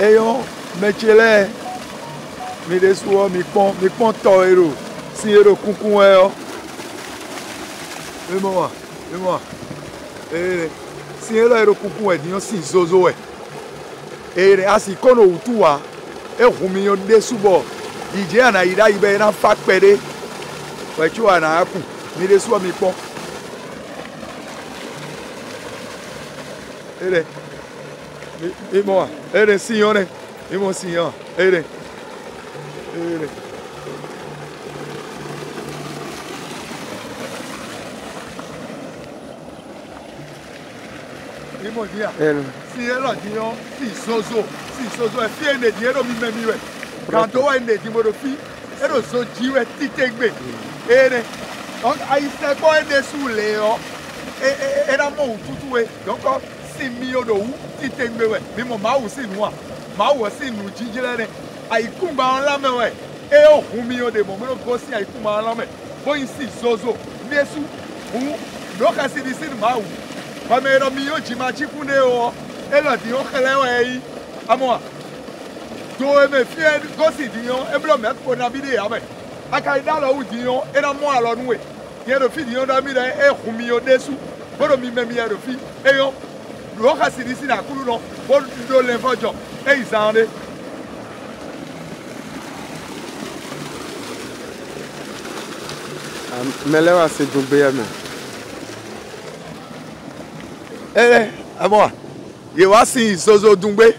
eyon metsele mi ɖe suwɔ mi kpɔn mi kpɔn tɔ ero si ero kunkun ɛyɔ mi mɔ wa mi mɔ wa ee si ero ero kunkun ɛdi e, yɔ si zozo ɛ e. ee asi kɔnɔ wutu wa ehun mi yɔ ɖe subɔ ìdí àná yìí dá yìí bẹ́ẹ̀ náà fa pẹ́ẹ́dẹ́ wẹ̀tí wà náà kù mi ɖe suwɔ mi kpɔn ee. Irmão, et senhor, irmão et les, Et mon Si dit dia, si sozo, si e sozo, e e le memi we. elle a dit, elle a we titegbe. Donc, elle a dit, elle Et, et, et, si mi odowu ti tegbewe mi mo ma wu si nua ma wọ si nu jinjire ne àìkúgba ńlá mẹwẹ e yóò hun mi o de mo mi ló gbọ́ sí àìkúgba ńlá mẹ bóyin si zozo miesu hun lóka si di si ma wu bàmẹ yọrọ mi yóò jì ma tsi kú ne o elọ di yóò xlẹ wẹ yi amoa do eme fie gosi di yọ eblọ mẹ kpo na bi de yamẹ aka yi da lọ wu di yọ ena mọ alọ nu yẹ do fi di yọ da mi dẹ e hun mi o de su bó do mi mẹ mi yẹ do fi eyọ loka sinisi na kulu lɔ ko do le fɔ jɔ eyi san de. mɛlɛ wa se dugbe ya mɛ. ɛɛ e, amɔ e, e wa ye wa si zozo dugbe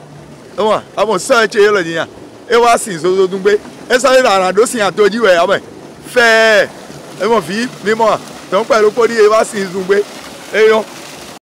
amɔ amɔ sɛ tse yɛlɛ nyiya e wa si zozo dugbe esɔli na ara do si ato dzi wɛ amɛ fɛɛ emɔ fi mimɔ tɔn pɛlu ko ni ye wa si dugbe eyɔ.